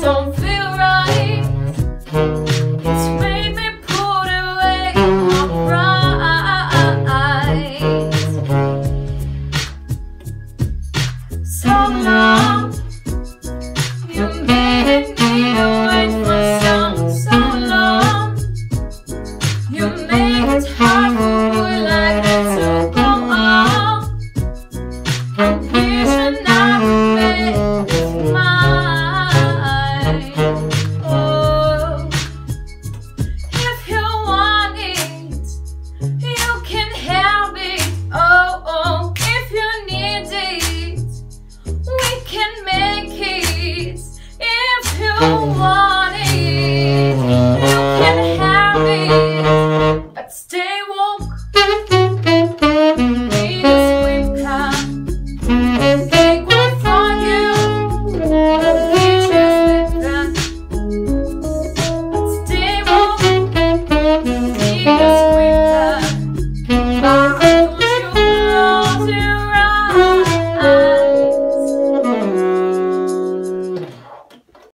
don't feel right. It's made me put away my pride. So long. to